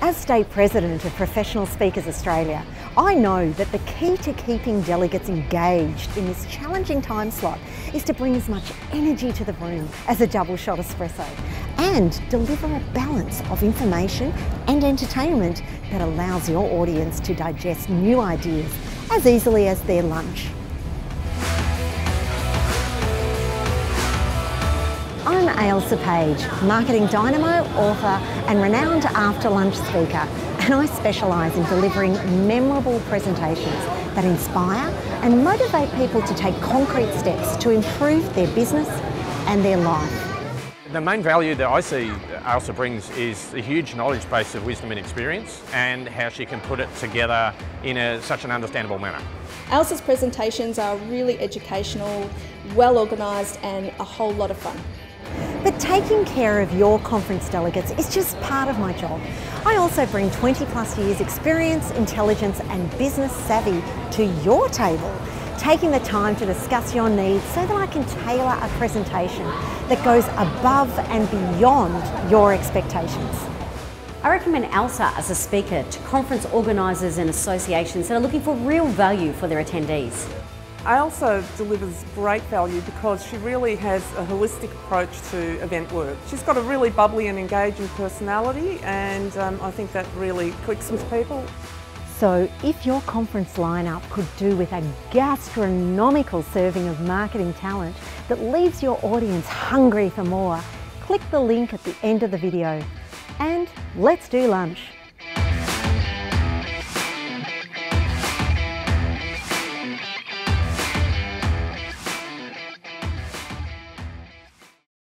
As State President of Professional Speakers Australia, I know that the key to keeping delegates engaged in this challenging time slot is to bring as much energy to the room as a double shot espresso and deliver a balance of information and entertainment that allows your audience to digest new ideas as easily as their lunch. I'm Ailsa Page, marketing dynamo, author and renowned after lunch speaker and I specialise in delivering memorable presentations that inspire and motivate people to take concrete steps to improve their business and their life. The main value that I see Ailsa brings is the huge knowledge base of wisdom and experience and how she can put it together in a, such an understandable manner. Ailsa's presentations are really educational, well organised and a whole lot of fun. But taking care of your conference delegates is just part of my job. I also bring 20 plus years experience, intelligence and business savvy to your table, taking the time to discuss your needs so that I can tailor a presentation that goes above and beyond your expectations. I recommend Ailsa as a speaker to conference organisers and associations that are looking for real value for their attendees. Ailsa delivers great value because she really has a holistic approach to event work. She's got a really bubbly and engaging personality and um, I think that really clicks with people. So if your conference lineup could do with a gastronomical serving of marketing talent that leaves your audience hungry for more, click the link at the end of the video and let's do lunch.